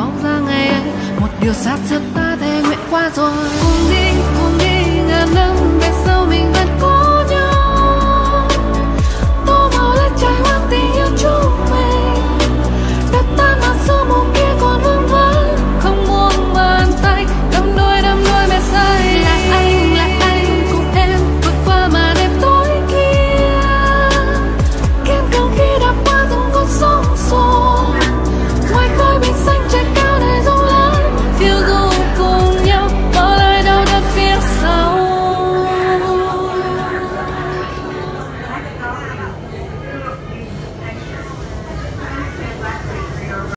mong ra ngày ấy một điều xa xưa ta thề nguyện qua rồi. Cùng đi